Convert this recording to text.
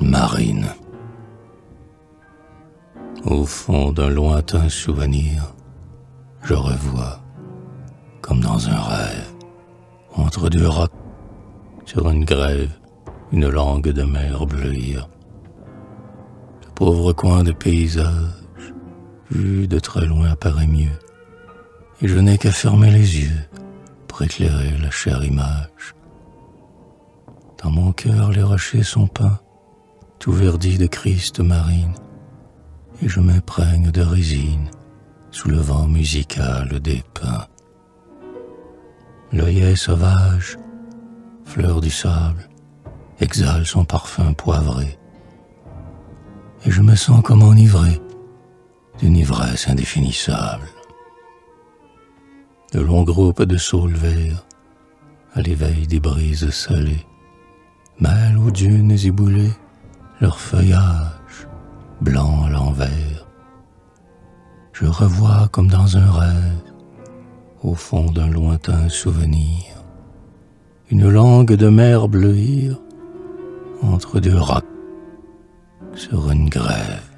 Marine. Au fond d'un lointain souvenir, je revois, comme dans un rêve, entre deux rocs, sur une grève, une langue de mer bleuir. Le pauvre coin de paysage, vu de très loin, paraît mieux, et je n'ai qu'à fermer les yeux pour éclairer la chère image. Dans mon cœur, les rochers sont peints, tout verdis de Christ marine, et je m'imprègne de résine sous le vent musical des pins. L'œillet sauvage, fleur du sable, exhale son parfum poivré, et je me sens comme enivré d'une ivresse indéfinissable. De longs groupes de saules verts, à l'éveil des brises salées, mêlent aux dunes éboulées leur feuillage blanc à l'envers. Je revois comme dans un rêve, au fond d'un lointain souvenir, une langue de mer bleuir entre deux rocs sur une grève.